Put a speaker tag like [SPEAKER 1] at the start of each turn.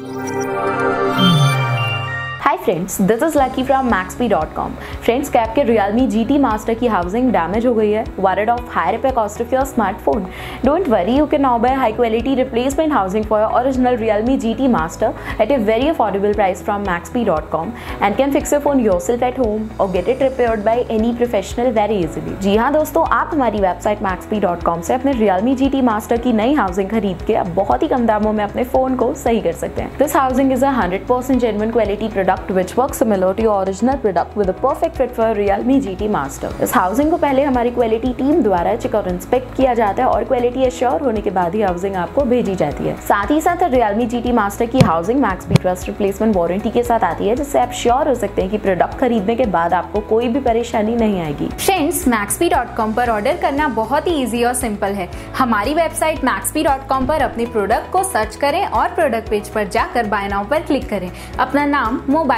[SPEAKER 1] Música friends this is lucky from Maxbhi dot com friends cap के Realme G T master की housing damage हो गई है। Worried off higher pay cost of your smartphone don't worry you can now buy high quality replacement housing for your original Realme G T Master at a very affordable price from Maxbhi dot com and can fix your phone yourself at home or get it repair by any professional very easily जी हाँ दोस्तों, आप हमारी website मैक्सपी dot com से अपने Realme G T master की नई housing खरीद के आप बहुत ही कम दामों में अपने फ़ोन को सही कर सकते हैं। This housing is a hundred percent genuine quality product which works similar to your original product with a perfect fit for Realme GT Master. इस हाउसिंग को पहले हमारी क्वालिटी टीम द्वारा चेक और इंस्पेक्ट किया जाता है और क्वालिटी एश्योर होने के बाद ही हाउसिंग आपको भेजी जाती है। साथ ही साथ Realme GT Master की housing Maxbhi trust replacement warranty के साथ आती है, जिससे आप श्योर हो सकते हैं कि प्रोडक्ट खरीदने के बाद आपको कोई भी परेशानी नहीं आएगी।
[SPEAKER 2] फ्रेंड्स मैक्सपी.com पर ऑर्डर करना बहुत ही इजी और सिंपल है। हमारी वेबसाइट मैक्सपी.com पर अपने प्रोडक्ट को सर्च करें और प्रोडक्ट पेज पर जाकर बाय नाउ पर क्लिक करें। अपना नाम मोबाइल